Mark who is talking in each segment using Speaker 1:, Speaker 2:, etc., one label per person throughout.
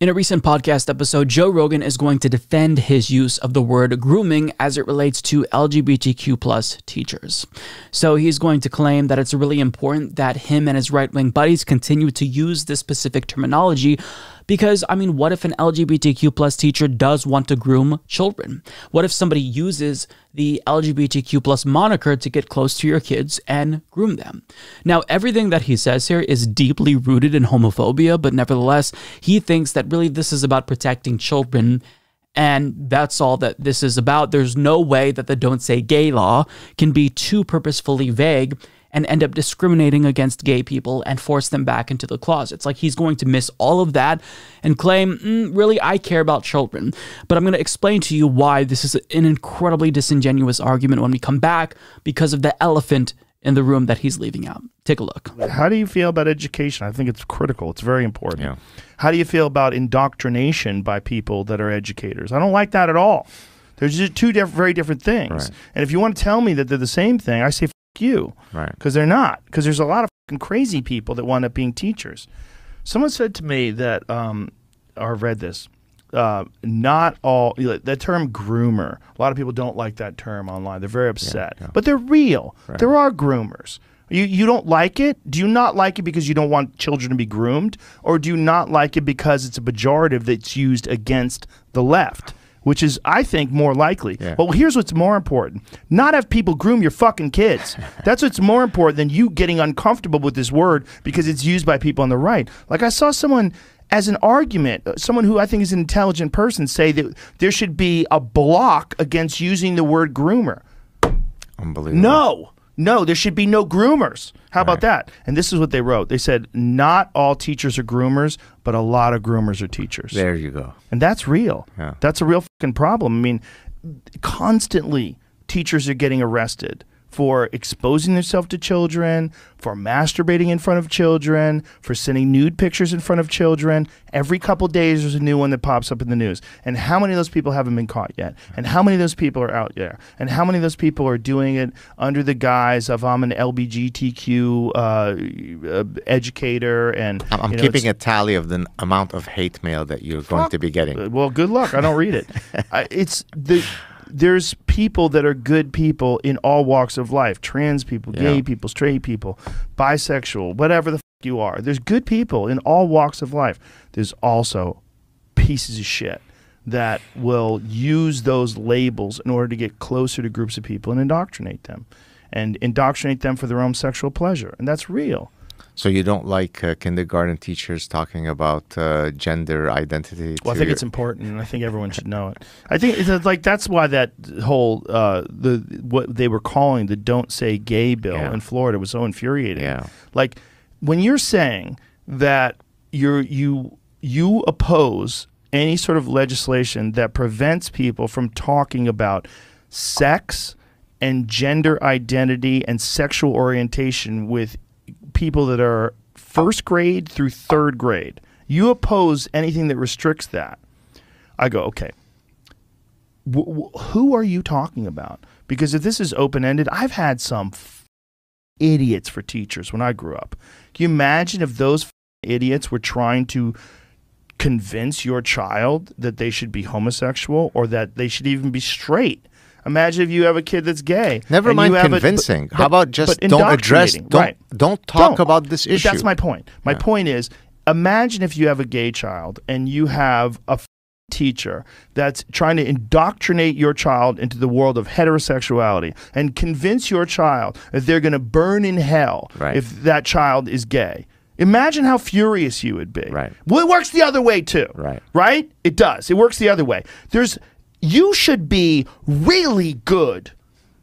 Speaker 1: In a recent podcast episode, Joe Rogan is going to defend his use of the word grooming as it relates to LGBTQ plus teachers. So he's going to claim that it's really important that him and his right wing buddies continue to use this specific terminology because, I mean, what if an LGBTQ plus teacher does want to groom children? What if somebody uses the LGBTQ plus moniker to get close to your kids and groom them? Now, everything that he says here is deeply rooted in homophobia, but nevertheless, he thinks that really this is about protecting children and that's all that this is about. There's no way that the Don't Say Gay law can be too purposefully vague and end up discriminating against gay people and force them back into the closets. Like he's going to miss all of that and claim, mm, really, I care about children. But I'm going to explain to you why this is an incredibly disingenuous argument when we come back because of the elephant in the room that he's leaving out. Take a look.
Speaker 2: How do you feel about education? I think it's critical. It's very important.
Speaker 3: Yeah.
Speaker 2: How do you feel about indoctrination by people that are educators? I don't like that at all. There's just two diff- very different things.
Speaker 3: Right.
Speaker 2: And if you want to tell me that they're the same thing, I say F- you.
Speaker 3: Right.
Speaker 2: Because they're not. Because there's a lot of fucking crazy people that wind up being teachers. Someone said to me that, um, or read this, uh, not all, you know, that term groomer, a lot of people don't like that term online. They're very upset.
Speaker 3: yeah.
Speaker 2: But they're real. There are groomers. You, you don't like it? Do you not like it because you don't want children to be groomed? Or do you not like it because it's a pejorative that's used against the left? Which is, I think, more likely.
Speaker 3: Yeah.
Speaker 2: Well, here's what's more important not have people groom your fucking kids. That's what's more important than you getting uncomfortable with this word because it's used by people on the right. Like, I saw someone as an argument, uh, someone who I think is an intelligent person, say that there should be a block against using the word groomer.
Speaker 3: Unbelievable.
Speaker 2: No, no, there should be no groomers. How about that? And this is what they wrote. They said, not all teachers are groomers, but a lot of groomers are teachers.
Speaker 3: There you go.
Speaker 2: And that's real.
Speaker 3: Yeah.
Speaker 2: That's a real fucking problem. I mean, constantly teachers are getting arrested for exposing themselves to children, for masturbating in front of children, for sending nude pictures in front of children. Every couple days there's a new one that pops up in the news. And how many of those people haven't been caught yet? And how many of those people are out there? And how many of those people are doing it under the guise of I'm an LBGTQ uh, uh, educator and
Speaker 3: I'm, I'm
Speaker 2: you know,
Speaker 3: keeping a tally of the amount of hate mail that you're going to be getting.
Speaker 2: Well, good luck. I don't read it. I, it's the there's people that are good people in all walks of life. Trans people, gay people, straight people, bisexual, whatever the fuck you are. There's good people in all walks of life. There's also pieces of shit that will use those labels in order to get closer to groups of people and indoctrinate them. And indoctrinate them for their own sexual pleasure. And that's real.
Speaker 3: So you don't like uh, kindergarten teachers talking about uh, gender identity?
Speaker 2: Well, I think
Speaker 3: your-
Speaker 2: it's important, and I think everyone should know it. I think it's like that's why that whole uh, the what they were calling the "Don't Say Gay" bill
Speaker 3: Yeah.
Speaker 2: in Florida was so infuriating.
Speaker 3: Yeah.
Speaker 2: Like when you're saying that you're you you oppose any sort of legislation that prevents people from talking about sex and gender identity and sexual orientation with people that are first grade through third grade. You oppose anything that restricts that. I go, okay. W- w- who are you talking about? Because if this is open ended, I've had some f- idiots for teachers when I grew up. Can you imagine if those f- idiots were trying to convince your child that they should be homosexual or that they should even be straight? Imagine if you have a kid that's gay.
Speaker 3: Never mind
Speaker 2: you have a-
Speaker 3: convincing.
Speaker 2: but-
Speaker 3: How about just don't address, don't,
Speaker 2: right.
Speaker 3: don't talk
Speaker 2: Don't.
Speaker 3: about this
Speaker 2: But
Speaker 3: issue.
Speaker 2: That's my point. My
Speaker 3: Yeah.
Speaker 2: point is imagine if you have a gay child and you have a f- teacher that's trying to indoctrinate your child into the world of heterosexuality and convince your child that they're going to burn in hell
Speaker 3: Right.
Speaker 2: if that child is gay. Imagine how furious you would be.
Speaker 3: Right.
Speaker 2: Well, it works the other way too.
Speaker 3: Right.
Speaker 2: Right? It does. It works the other way. There's you should be really good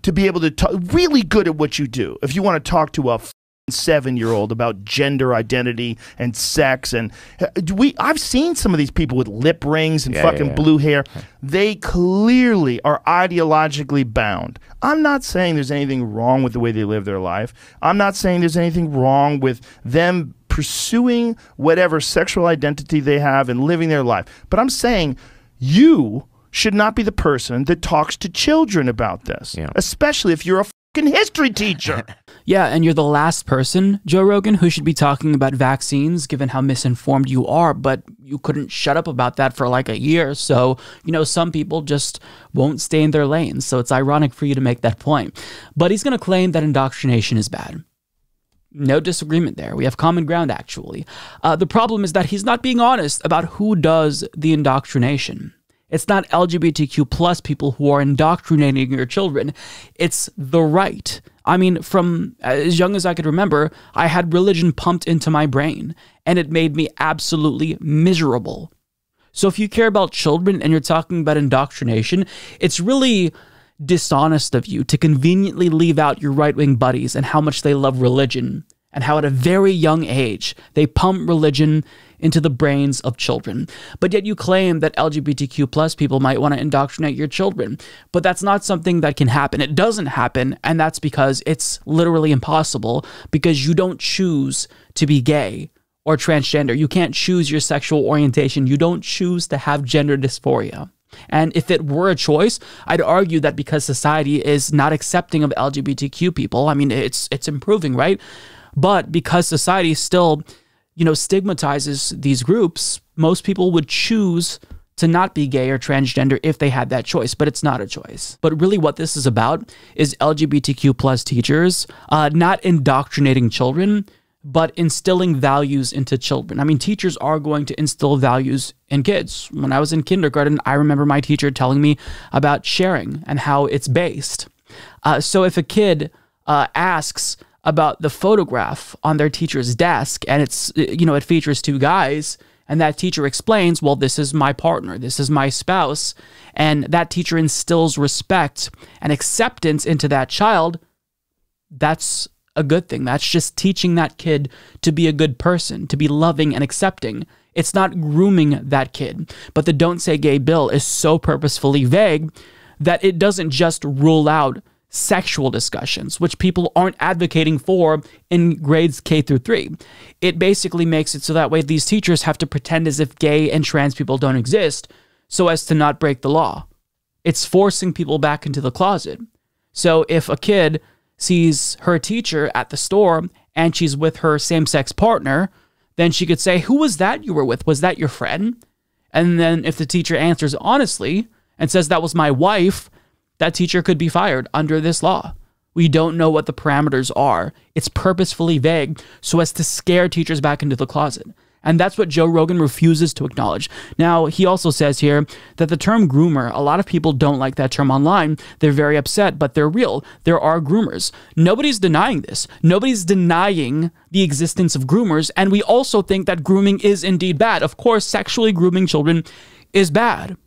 Speaker 2: to be able to talk really good at what you do. If you want to talk to a seven year old about gender identity and sex and uh, do we I've seen some of these people with lip rings and
Speaker 3: Yeah,
Speaker 2: fucking
Speaker 3: yeah, yeah.
Speaker 2: blue hair. They clearly are ideologically bound. I'm not saying there's anything wrong with the way they live their life. I'm not saying there's anything wrong with them pursuing whatever sexual identity they have and living their life. But I'm saying you should not be the person that talks to children about this,
Speaker 3: Yeah.
Speaker 2: especially if you're a fucking history teacher.
Speaker 1: Yeah, and you're the last person, Joe Rogan, who should be talking about vaccines given how misinformed you are, but you couldn't shut up about that for like a year. So, you know, some people just won't stay in their lanes. So it's ironic for you to make that point. But he's going to claim that indoctrination is bad. No disagreement there. We have common ground, actually. Uh, the problem is that he's not being honest about who does the indoctrination. It's not LGBTQ plus people who are indoctrinating your children. It's the right. I mean, from as young as I could remember, I had religion pumped into my brain, and it made me absolutely miserable. So if you care about children and you're talking about indoctrination, it's really dishonest of you to conveniently leave out your right wing buddies and how much they love religion and how at a very young age they pump religion into the brains of children. But yet you claim that LGBTQ plus people might want to indoctrinate your children. But that's not something that can happen. It doesn't happen, and that's because it's literally impossible because you don't choose to be gay or transgender. You can't choose your sexual orientation. You don't choose to have gender dysphoria. And if it were a choice, I'd argue that because society is not accepting of LGBTQ people, I mean, it's it's improving, right? But because society still, you know, stigmatizes these groups, most people would choose to not be gay or transgender if they had that choice, but it's not a choice. But really, what this is about is LGBTQ plus teachers uh, not indoctrinating children, but instilling values into children. I mean, teachers are going to instill values in kids. When I was in kindergarten, I remember my teacher telling me about sharing and how it's based. Uh, so if a kid uh, asks about the photograph on their teacher's desk and it's, you know, it features two guys, and that teacher explains, well, this is my partner, this is my spouse, and that teacher instills respect and acceptance into that child, that's a good thing. That's just teaching that kid to be a good person, to be loving and accepting. It's not grooming that kid. But the Don't Say Gay bill is so purposefully vague that it doesn't just rule out sexual discussions, which people aren't advocating for in grades K through 3. It basically makes it so that way these teachers have to pretend as if gay and trans people don't exist so as to not break the law. It's forcing people back into the closet. So if a kid sees her teacher at the store and she's with her same sex partner, then she could say, Who was that you were with? Was that your friend? And then if the teacher answers honestly and says that was my wife, that teacher could be fired under this law. We don't know what the parameters are. It's purposefully vague so as to scare teachers back into the closet. And that's what Joe Rogan refuses to acknowledge. Now, he also says here that the term groomer, a lot of people don't like that term online. They're very upset, but they're real. There are groomers. Nobody's denying this. Nobody's denying the existence of groomers. And we also think that grooming is indeed bad. Of course, sexually grooming children is bad.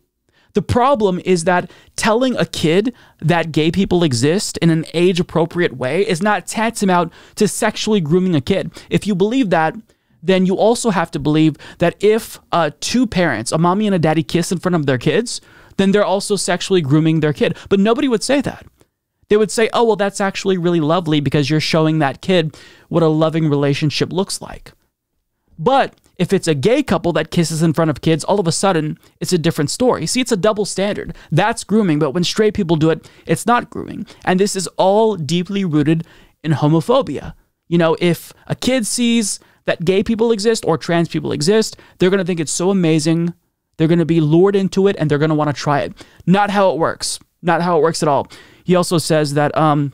Speaker 1: The problem is that telling a kid that gay people exist in an age appropriate way is not tantamount to sexually grooming a kid. If you believe that, then you also have to believe that if uh, two parents, a mommy and a daddy, kiss in front of their kids, then they're also sexually grooming their kid. But nobody would say that. They would say, oh, well, that's actually really lovely because you're showing that kid what a loving relationship looks like. But if it's a gay couple that kisses in front of kids, all of a sudden it's a different story. See, it's a double standard. That's grooming, but when straight people do it, it's not grooming. And this is all deeply rooted in homophobia. You know, if a kid sees that gay people exist or trans people exist, they're going to think it's so amazing. They're going to be lured into it and they're going to want to try it. Not how it works. Not how it works at all. He also says that um,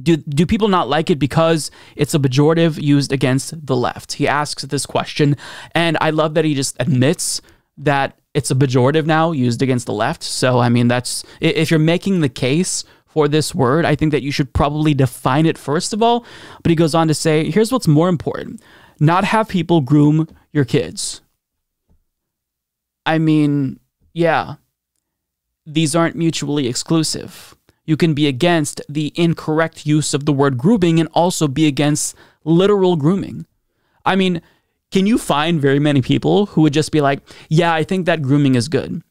Speaker 1: do, do people not like it because it's a pejorative used against the left? He asks this question, and I love that he just admits that it's a pejorative now used against the left. So, I mean, that's if you're making the case for this word, I think that you should probably define it first of all. But he goes on to say, here's what's more important not have people groom your kids. I mean, yeah, these aren't mutually exclusive. You can be against the incorrect use of the word grooming and also be against literal grooming. I mean, can you find very many people who would just be like, yeah, I think that grooming is good?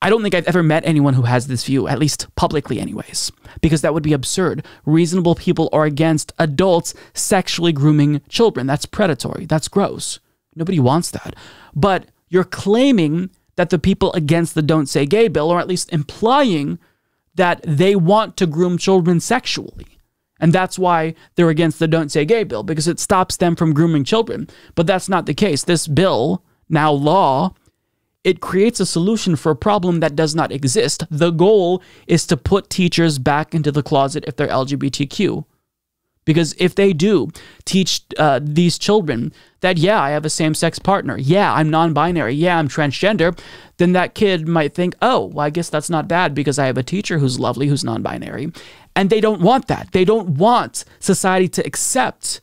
Speaker 1: I don't think I've ever met anyone who has this view, at least publicly, anyways, because that would be absurd. Reasonable people are against adults sexually grooming children. That's predatory. That's gross. Nobody wants that. But you're claiming that the people against the Don't Say Gay bill, or at least implying that they want to groom children sexually. And that's why they're against the Don't Say Gay bill, because it stops them from grooming children. But that's not the case. This bill now law, it creates a solution for a problem that does not exist. The goal is to put teachers back into the closet if they're LGBTQ. Because if they do teach uh, these children that, yeah, I have a same sex partner, yeah, I'm non binary, yeah, I'm transgender, then that kid might think, oh, well, I guess that's not bad because I have a teacher who's lovely, who's non binary. And they don't want that. They don't want society to accept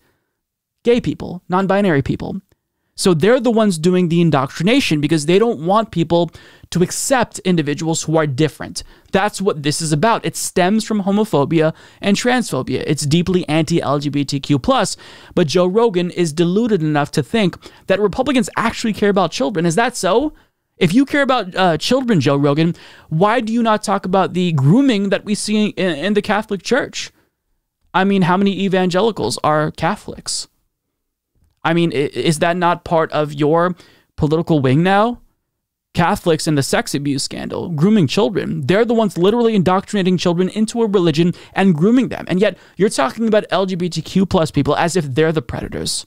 Speaker 1: gay people, non binary people. So they're the ones doing the indoctrination because they don't want people to accept individuals who are different. That's what this is about. It stems from homophobia and transphobia. It's deeply anti-LGBTQ+, but Joe Rogan is deluded enough to think that Republicans actually care about children. Is that so? If you care about uh, children, Joe Rogan, why do you not talk about the grooming that we see in, in the Catholic Church? I mean, how many evangelicals are Catholics? I mean, is that not part of your political wing now? Catholics and the sex abuse scandal, grooming children. They're the ones literally indoctrinating children into a religion and grooming them. And yet you're talking about LGBTQ plus people as if they're the predators.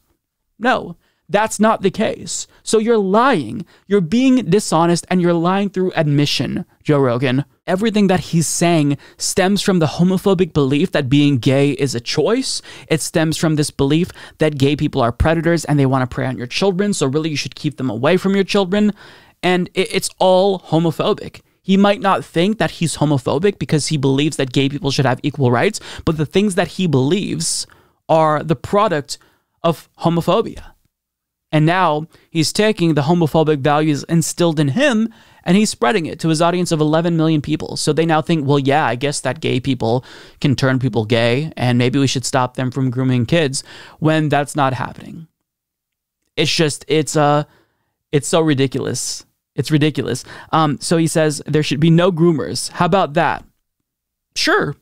Speaker 1: No, that's not the case. So you're lying. You're being dishonest and you're lying through admission, Joe Rogan. Everything that he's saying stems from the homophobic belief that being gay is a choice. It stems from this belief that gay people are predators and they want to prey on your children. So really, you should keep them away from your children. And it's all homophobic. He might not think that he's homophobic because he believes that gay people should have equal rights, but the things that he believes are the product of homophobia. And now he's taking the homophobic values instilled in him and he's spreading it to his audience of 11 million people. So they now think, well, yeah, I guess that gay people can turn people gay and maybe we should stop them from grooming kids when that's not happening. It's just, it's, uh, it's so ridiculous. It's ridiculous. Um, so he says there should be no groomers. How about that? Sure,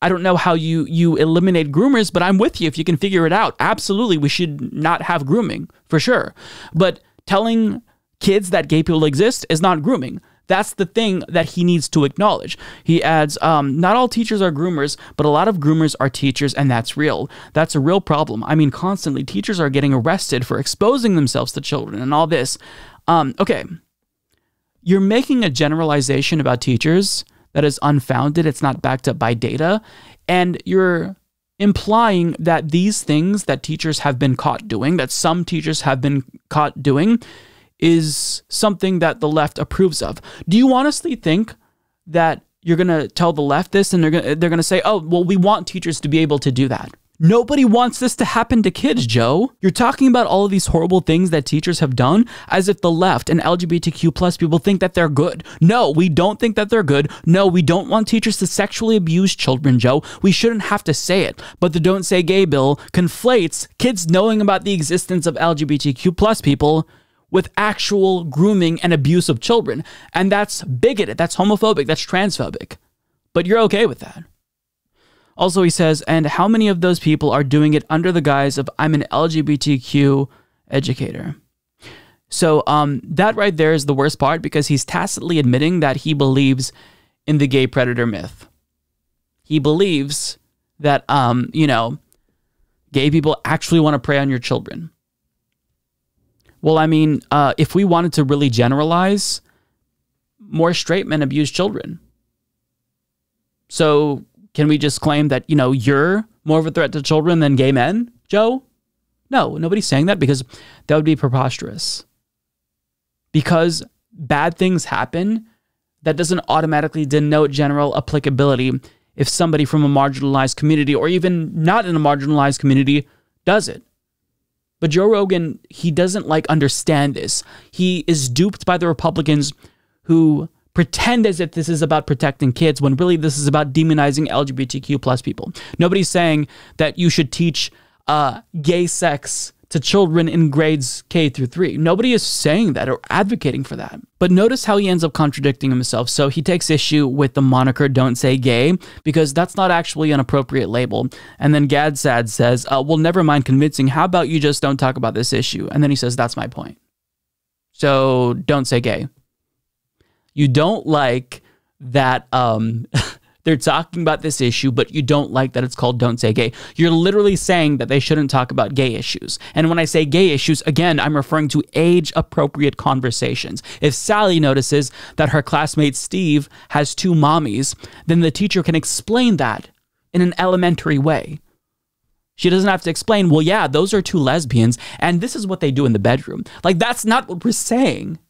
Speaker 1: I don't know how you you eliminate groomers, but I'm with you if you can figure it out. Absolutely, we should not have grooming for sure. But telling kids that gay people exist is not grooming. That's the thing that he needs to acknowledge. He adds, um, not all teachers are groomers, but a lot of groomers are teachers, and that's real. That's a real problem. I mean, constantly, teachers are getting arrested for exposing themselves to children and all this. Um, okay. You're making a generalization about teachers that is unfounded, it's not backed up by data, and you're implying that these things that teachers have been caught doing, that some teachers have been caught doing, is something that the left approves of. Do you honestly think that you're going to tell the left this and they're going to, they're going to say, "Oh, well we want teachers to be able to do that." Nobody wants this to happen to kids, Joe. You're talking about all of these horrible things that teachers have done as if the left and LGBTQ plus people think that they're good. No, we don't think that they're good. No, we don't want teachers to sexually abuse children, Joe. We shouldn't have to say it. But the Don't Say Gay bill conflates kids knowing about the existence of LGBTQ plus people with actual grooming and abuse of children. And that's bigoted, that's homophobic, that's transphobic. But you're okay with that. Also, he says, and how many of those people are doing it under the guise of I'm an LGBTQ educator? So um, that right there is the worst part because he's tacitly admitting that he believes in the gay predator myth. He believes that um, you know, gay people actually want to prey on your children. Well, I mean, uh, if we wanted to really generalize, more straight men abuse children. So can we just claim that, you know, you're more of a threat to children than gay men, Joe? No, nobody's saying that because that would be preposterous. Because bad things happen, that doesn't automatically denote general applicability if somebody from a marginalized community or even not in a marginalized community does it. But Joe Rogan, he doesn't like understand this. He is duped by the Republicans who pretend as if this is about protecting kids when really this is about demonizing LGBTQ plus people. Nobody's saying that you should teach uh, gay sex to children in grades K through 3. Nobody is saying that or advocating for that. But notice how he ends up contradicting himself. So he takes issue with the moniker don't say gay because that's not actually an appropriate label. And then Gad Saad says, uh, well, never mind convincing. How about you just don't talk about this issue? And then he says, that's my point. So don't say gay you don't like that um, they're talking about this issue, but you don't like that it's called Don't Say Gay. You're literally saying that they shouldn't talk about gay issues. And when I say gay issues, again, I'm referring to age appropriate conversations. If Sally notices that her classmate Steve has two mommies, then the teacher can explain that in an elementary way. She doesn't have to explain, well, yeah, those are two lesbians, and this is what they do in the bedroom. Like, that's not what we're saying.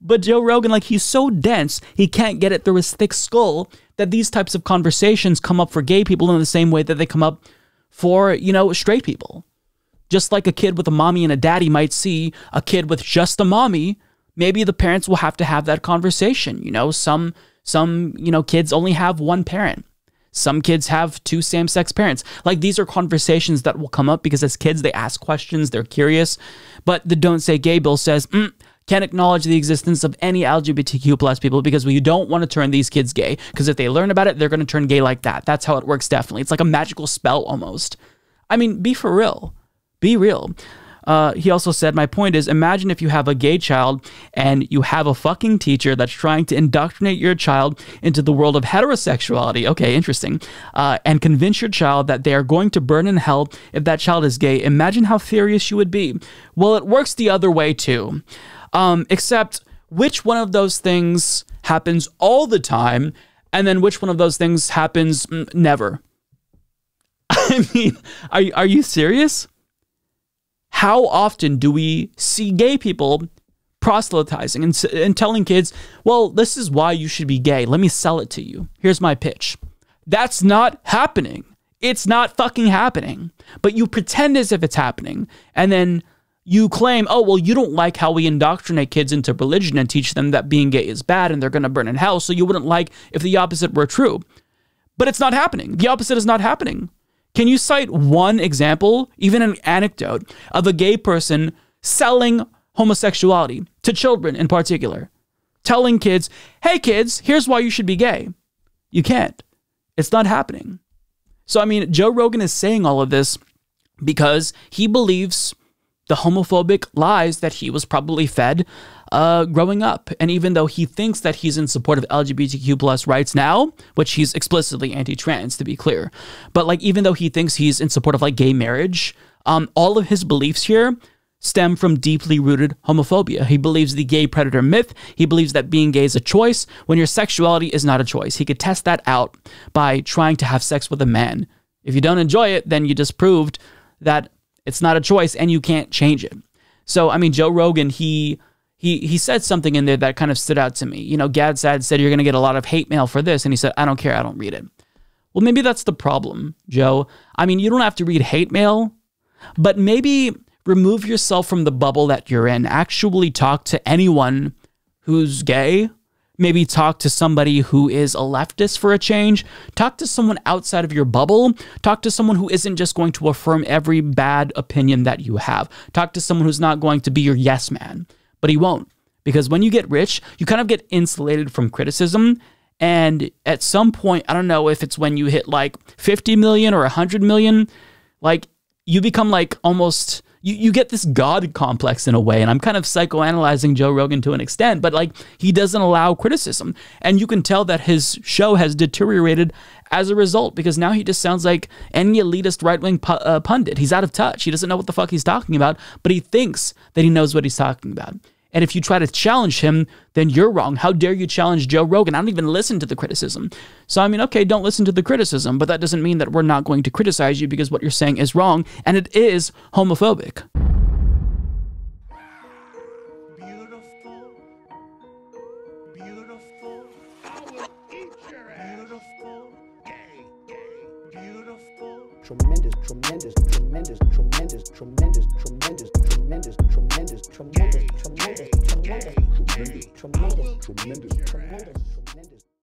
Speaker 1: But Joe Rogan, like, he's so dense, he can't get it through his thick skull that these types of conversations come up for gay people in the same way that they come up for, you know, straight people. Just like a kid with a mommy and a daddy might see a kid with just a mommy, maybe the parents will have to have that conversation. You know, some some, you know, kids only have one parent. Some kids have two same sex parents. Like these are conversations that will come up because as kids, they ask questions, they're curious. But the Don't Say Gay bill says, mm, can't acknowledge the existence of any LGBTQ plus people because we don't want to turn these kids gay. Because if they learn about it, they're going to turn gay like that. That's how it works, definitely. It's like a magical spell almost. I mean, be for real. Be real. Uh, he also said, My point is imagine if you have a gay child and you have a fucking teacher that's trying to indoctrinate your child into the world of heterosexuality. Okay, interesting. Uh, and convince your child that they are going to burn in hell if that child is gay. Imagine how furious you would be. Well, it works the other way too. Um, except which one of those things happens all the time, and then which one of those things happens mm, never? I mean, are, are you serious? how often do we see gay people proselytizing and, and telling kids, well, this is why you should be gay. Let me sell it to you. Here's my pitch. That's not happening. It's not fucking happening. But you pretend as if it's happening. And then you claim, oh, well, you don't like how we indoctrinate kids into religion and teach them that being gay is bad and they're going to burn in hell. So you wouldn't like if the opposite were true. But it's not happening. The opposite is not happening. Can you cite one example, even an anecdote, of a gay person selling homosexuality to children in particular? Telling kids, hey kids, here's why you should be gay. You can't. It's not happening. So, I mean, Joe Rogan is saying all of this because he believes the homophobic lies that he was probably fed uh, growing up. And even though he thinks that he's in support of LGBTQ plus rights now, which he's explicitly anti-trans to be clear, but like even though he thinks he's in support of like gay marriage, um, all of his beliefs here stem from deeply rooted homophobia. He believes the gay predator myth. He believes that being gay is a choice when your sexuality is not a choice. He could test that out by trying to have sex with a man. If you don't enjoy it, then you disproved that it's not a choice and you can't change it. So, I mean, Joe Rogan, he he he said something in there that kind of stood out to me. You know, Gad Saad said you're going to get a lot of hate mail for this, and he said I don't care, I don't read it. Well, maybe that's the problem, Joe. I mean, you don't have to read hate mail, but maybe remove yourself from the bubble that you're in. Actually, talk to anyone who's gay. Maybe talk to somebody who is a leftist for a change. Talk to someone outside of your bubble. Talk to someone who isn't just going to affirm every bad opinion that you have. Talk to someone who's not going to be your yes man but he won't. Because when you get rich, you kind of get insulated from criticism. And at some point, I don't know if it's when you hit like 50 million or 100 million, like you become like almost you, you get this god complex in a way and i'm kind of psychoanalyzing joe rogan to an extent but like he doesn't allow criticism. And you can tell that his show has deteriorated as a result because now he just sounds like any elitist right-wing pu- uh, pundit. He's out of touch. He doesn't know what the fuck he's talking about but he thinks that he knows what he's talking about and if you try to challenge him, then you're wrong. How dare you challenge Joe Rogan? I don't even listen to the criticism. So, I mean, okay, don't listen to the criticism, but that doesn't mean that we're not going to criticize you because what you're saying is wrong and it is homophobic. tremendous, tremendous, tremendous, tremendous, tremendous, tremendous, tremendous, tremendous, tremendous, tremendous, tremendous, tremendous, tremendous, tremendous.